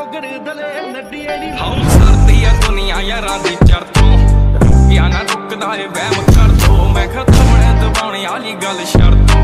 ਹਉ ਸਰਦੀ ਆ ਦੁਨੀਆ ਯਾਰਾਂ ਦੀ ਚਰਤੋਂ ਰੁਪਿਆ ਨਾ ਰੁਕਦਾ ਏ ਵਹਿਮ ਕਰ ਦੋ। ਮੈਂ ਖਤਮਣੇ ਦਬਾਉਣੇ ਵਾਲੀ ਗੱਲ ਸ਼ਰਤੋਂ।